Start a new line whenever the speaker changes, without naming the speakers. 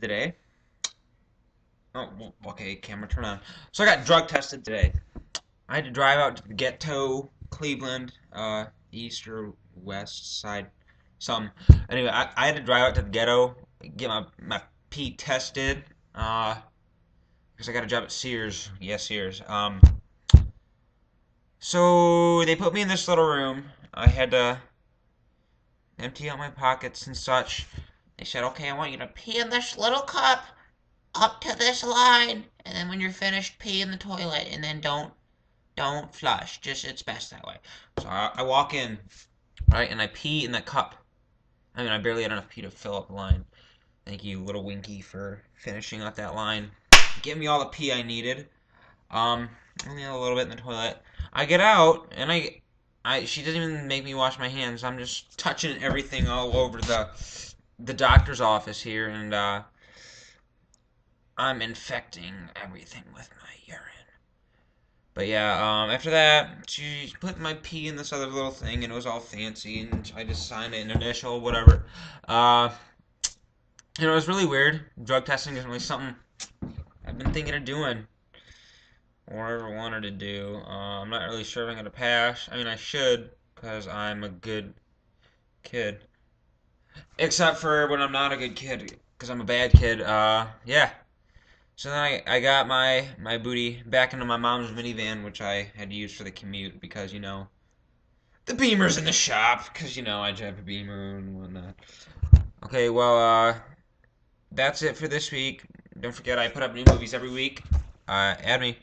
today. Oh, okay, camera turn on. So I got drug tested today. I had to drive out to the ghetto, Cleveland, uh, east or west side, some. Anyway, I, I had to drive out to the ghetto, get my, my pee tested, uh, because I got a job at Sears. Yes, Sears. Um, so they put me in this little room. I had to empty out my pockets and such. They said, okay, I want you to pee in this little cup up to this line, and then when you're finished, pee in the toilet, and then don't don't flush. Just it's best that way. So I, I walk in, right, and I pee in the cup. I mean, I barely had enough pee to fill up the line. Thank you, little Winky, for finishing up that line. Give me all the pee I needed. Um, only a little bit in the toilet. I get out, and I, I, she doesn't even make me wash my hands. I'm just touching everything all over the, the doctor's office here, and uh, I'm infecting everything with my urine. But yeah, um, after that, she put my pee in this other little thing, and it was all fancy, and I just signed it, an initial, whatever. Uh, you know, it was really weird. Drug testing isn't really something I've been thinking of doing or ever wanted to do. Uh, I'm not really sure if I'm gonna pass. I mean, I should, because I'm a good kid. Except for when I'm not a good kid, because I'm a bad kid. Uh, yeah. So then I, I got my, my booty back into my mom's minivan, which I had to use for the commute because, you know, the Beamer's in the shop, because, you know, I drive a Beamer and whatnot. Okay, well, uh, that's it for this week. Don't forget, I put up new movies every week. Uh, add me.